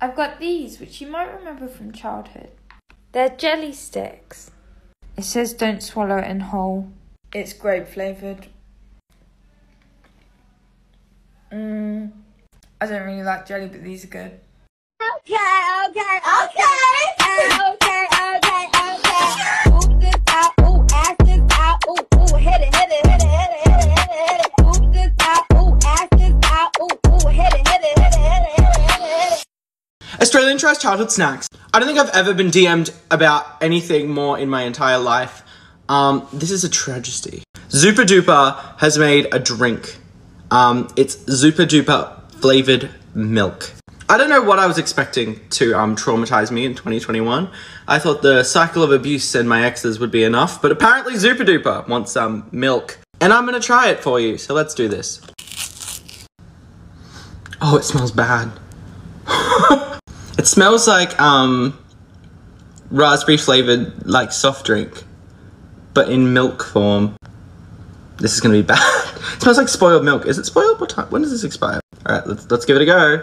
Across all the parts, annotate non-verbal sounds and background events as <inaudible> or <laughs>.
I've got these, which you might remember from childhood. They're jelly sticks. It says don't swallow it in whole. It's grape flavoured. Mmm. I don't really like jelly, but these are good. Okay, okay, okay. Okay, okay, Trash Childhood Snacks. I don't think I've ever been DM'd about anything more in my entire life. Um, this is a tragedy. Zooper Dooper has made a drink. Um, it's Zooper Dooper flavored milk. I don't know what I was expecting to um, traumatize me in 2021. I thought the cycle of abuse and my exes would be enough, but apparently Zooper Dooper wants some milk. And I'm gonna try it for you, so let's do this. Oh, it smells bad. <laughs> It smells like um raspberry flavored like soft drink, but in milk form. This is gonna be bad. <laughs> it smells like spoiled milk. Is it spoiled? What time? When does this expire? All right, let's let's give it a go.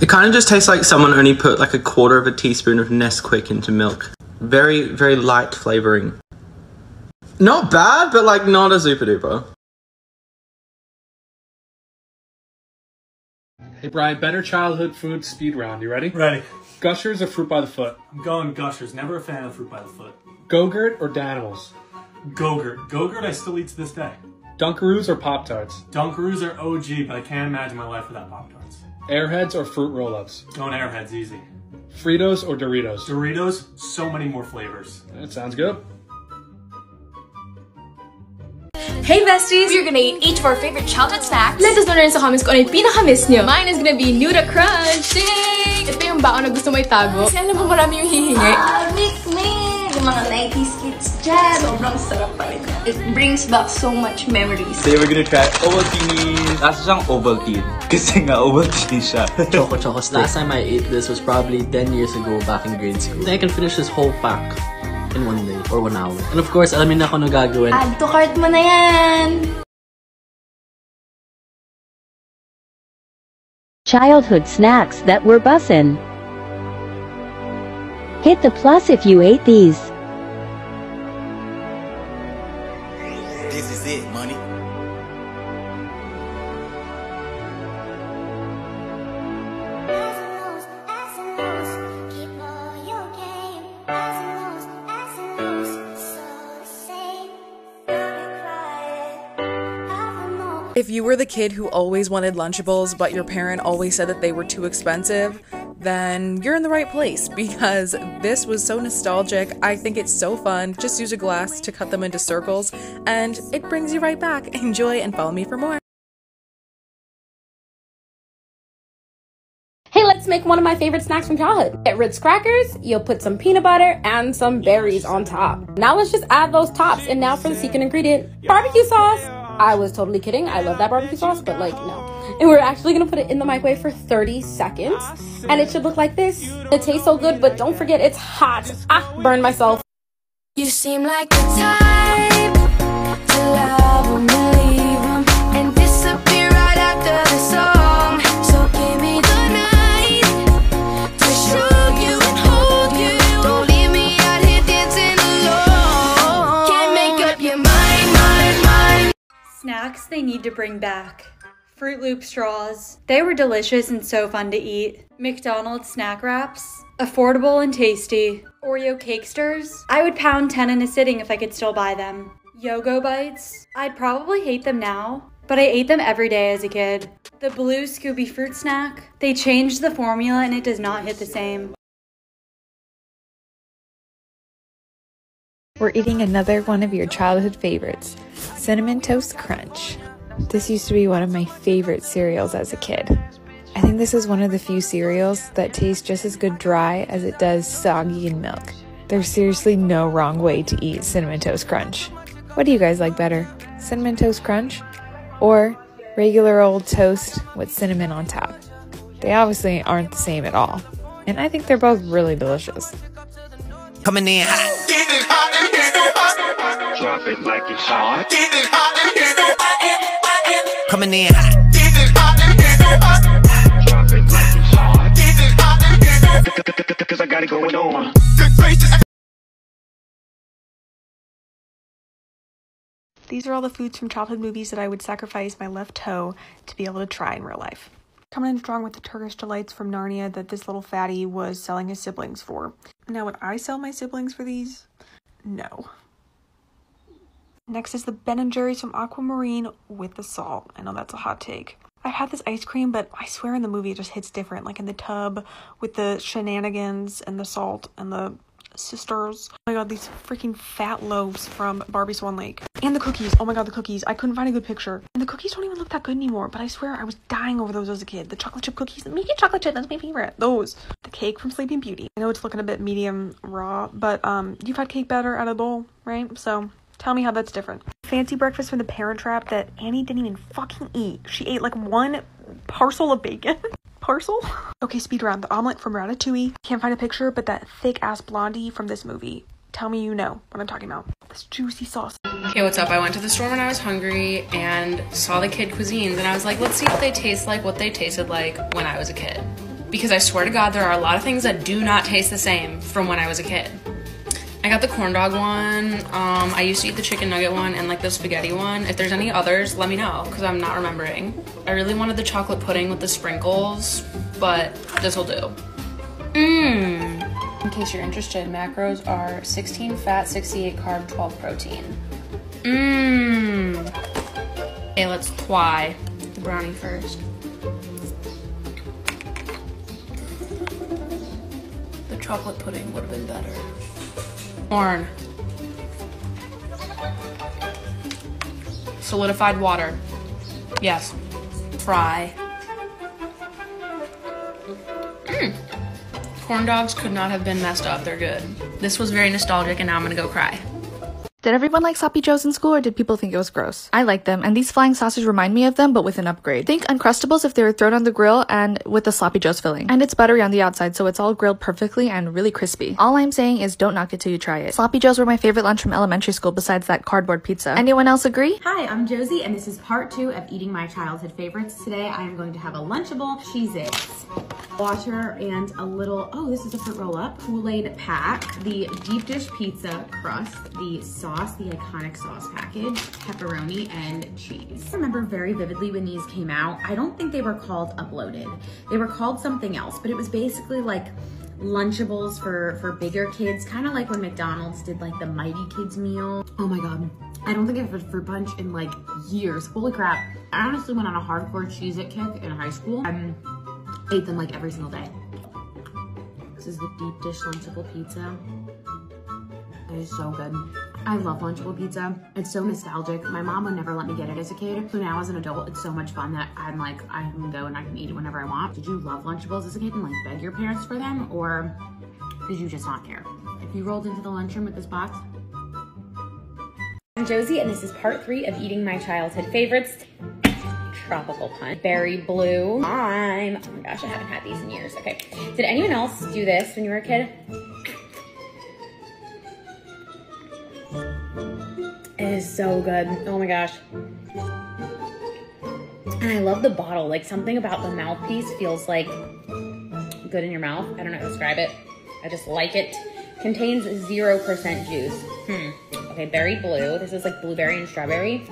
It kind of just tastes like someone only put like a quarter of a teaspoon of Nesquik into milk. Very very light flavoring. Not bad, but like not a super duper. Hey Brian, better childhood food speed round. You ready? Ready. Gushers or fruit by the foot? I'm going Gushers. Never a fan of fruit by the foot. Go-Gurt or Danimals? Go-Gurt. Go-Gurt I still eat to this day. Dunkaroos or Pop Tarts? Dunkaroos are OG, but I can't imagine my life without Pop-Tarts. Airheads or Fruit Roll-Ups? Going Airheads, easy. Fritos or Doritos? Doritos, so many more flavors. That sounds good. Hey besties! We're gonna eat each of our favorite childhood snacks. Let us know na rin sa comments kung ano yung pinaka-miss nyo. Mine is gonna be Nuda Crunch! Ding! Ito yung baon na gusto mo itago. Kasi alam mo marami yung hihingi. Ah, Mick, Mick! Yung mga 90s kids dyan. Sobrang sarap pa rin. It brings back so much memories. Today we're gonna try Ovaltine. Lasa siyang Ovaltine. <laughs> Kasi nga Ovaltine siya. <laughs> Choco Choco Stick. Last time I ate this was probably 10 years ago back in grade school. I can finish this whole pack in one day or one hour. And of course, alam niyo na kung ano gagawin. Add to cart mo na yan! Childhood snacks that were bussin'. Hit the plus if you ate these. If you were the kid who always wanted Lunchables, but your parent always said that they were too expensive, then you're in the right place <laughs> because this was so nostalgic. I think it's so fun. Just use a glass to cut them into circles, and it brings you right back. <laughs> Enjoy and follow me for more. Hey, let's make one of my favorite snacks from childhood. Get Ritz crackers, you'll put some peanut butter and some berries on top. Now let's just add those tops. And now for the secret ingredient, barbecue sauce. I was totally kidding. I love that barbecue sauce, but like, no. And we're actually gonna put it in the microwave for 30 seconds. And it should look like this. It tastes so good, but don't forget it's hot. Ah, burned myself. You seem like the type to bring back. Fruit Loop straws. They were delicious and so fun to eat. McDonald's snack wraps. Affordable and tasty. Oreo cakesters. I would pound 10 in a sitting if I could still buy them. Yogo bites. I'd probably hate them now, but I ate them every day as a kid. The blue Scooby fruit snack. They changed the formula and it does not hit the same. We're eating another one of your childhood favorites, Cinnamon Toast Crunch. This used to be one of my favorite cereals as a kid. I think this is one of the few cereals that taste just as good dry as it does soggy in milk. There's seriously no wrong way to eat Cinnamon Toast Crunch. What do you guys like better? Cinnamon Toast Crunch or regular old toast with cinnamon on top? They obviously aren't the same at all, and I think they're both really delicious. Coming in hot. Drop it like it's hot. Coming in hot. These are all the foods from childhood movies that I would sacrifice my left toe to be able to try in real life. Coming in strong with the Turkish delights from Narnia that this little fatty was selling his siblings for. Now, would I sell my siblings for these? No. Next is the Ben & Jerry's from Aquamarine with the salt. I know that's a hot take. I've had this ice cream, but I swear in the movie it just hits different. Like in the tub with the shenanigans and the salt and the sisters. Oh my god, these freaking fat loaves from Barbie Swan Lake. And the cookies. Oh my god, the cookies. I couldn't find a good picture. And the cookies don't even look that good anymore, but I swear I was dying over those as a kid. The chocolate chip cookies. Maybe chocolate chip, that's my favorite. Those. The cake from Sleeping Beauty. I know it's looking a bit medium raw, but um, you've had cake batter out of the bowl, right? So tell me how that's different. Fancy breakfast from the Parent Trap that Annie didn't even fucking eat. She ate like one parcel of bacon. <laughs> parcel? Okay, speed round. The omelet from Ratatouille. Can't find a picture, but that thick ass blondie from this movie. Tell me you know what I'm talking about. This juicy sauce. Hey, what's up? I went to the store when I was hungry and saw the kid cuisines, and I was like, let's see if they taste like what they tasted like when I was a kid. Because I swear to God, there are a lot of things that do not taste the same from when I was a kid. I got the corn dog one. Um, I used to eat the chicken nugget one and like the spaghetti one. If there's any others, let me know because I'm not remembering. I really wanted the chocolate pudding with the sprinkles, but this will do. Mmm. In case you're interested, macros are 16 fat, 68 carb, 12 protein. Mmm. Okay, let's try the brownie first. The chocolate pudding would have been better. Corn. Solidified water. Yes. Fry. Mm. Corn dogs could not have been messed up. They're good. This was very nostalgic, and now I'm gonna go cry. Did everyone like sloppy joes in school or did people think it was gross? I like them, and these flying saucers remind me of them, but with an upgrade. Think Uncrustables if they were thrown on the grill and with the sloppy joes filling. And it's buttery on the outside, so it's all grilled perfectly and really crispy. All I'm saying is don't knock it till you try it. Sloppy joes were my favorite lunch from elementary school besides that cardboard pizza. Anyone else agree? Hi, I'm Josie, and this is part two of eating my childhood favorites. Today, I am going to have a Lunchable Cheez-Its, water, and a little, oh, this is a fruit roll-up, Kool-Aid pack, the deep dish pizza crust, the sauce, the iconic sauce package, pepperoni, and cheese. I remember very vividly when these came out. I don't think they were called Uploaded. They were called something else, but it was basically like Lunchables for, for bigger kids, kind of like when McDonald's did like the Mighty Kids meal. Oh my God. I don't think I've had fruit punch in like years. Holy crap. I honestly went on a hardcore Cheez-It kick in high school and ate them like every single day. This is the deep dish Lunchable pizza. It is so good. I love Lunchable pizza. It's so nostalgic. My mom would never let me get it as a kid. So now as an adult, it's so much fun that I'm like, I can go and I can eat it whenever I want. Did you love Lunchables as a kid and like beg your parents for them? Or did you just not care? If you rolled into the lunchroom with this box, I'm Josie, and this is part three of eating my childhood favorites. Tropical punch, berry blue, lime. Oh my gosh, I haven't had these in years. Okay, did anyone else do this when you were a kid? Is so good. Oh my gosh. And I love the bottle. Like something about the mouthpiece feels like good in your mouth. I don't know how to describe it. I just like it. Contains 0% juice. Hmm. Okay, berry blue. This is like blueberry and strawberry.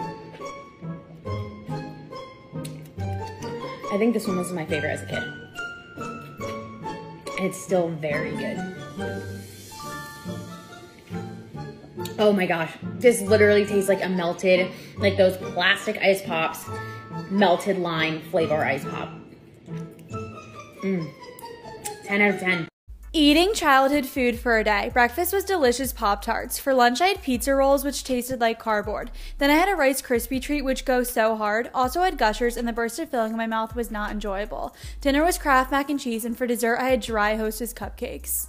I think this one was my favorite as a kid. And it's still very good. Oh my gosh. This literally tastes like a melted, like those plastic ice pops, melted lime flavor ice pop. Mm. 10 out of 10. Eating childhood food for a day. Breakfast was delicious Pop Tarts. For lunch, I had pizza rolls, which tasted like cardboard. Then I had a Rice Krispie treat, which goes so hard. Also I had Gushers, and the burst of filling in my mouth was not enjoyable. Dinner was Kraft mac and cheese, and for dessert, I had dry Hostess cupcakes.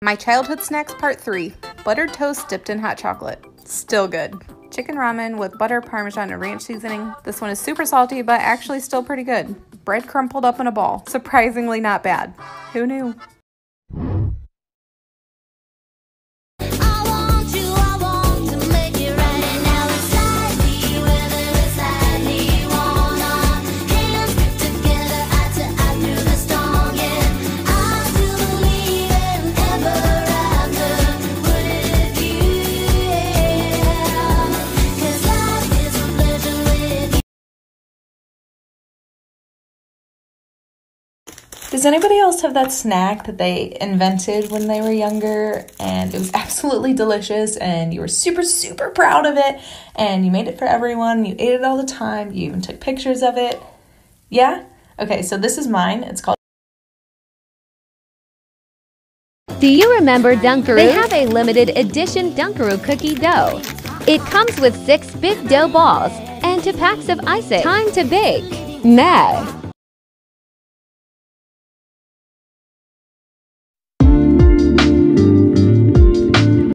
My childhood snacks part three buttered toast dipped in hot chocolate. Still good. Chicken ramen with butter, parmesan, and ranch seasoning. This one is super salty, but actually still pretty good. Bread crumpled up in a ball. Surprisingly not bad. Who knew? Does anybody else have that snack that they invented when they were younger and it was <laughs> absolutely delicious and you were super, super proud of it and you made it for everyone, you ate it all the time, you even took pictures of it? Yeah? Okay, so this is mine. It's called Do you remember Dunkaroo? They have a limited edition Dunkaroo cookie dough. It comes with six big dough balls and two packs of icing. Time to bake. Now.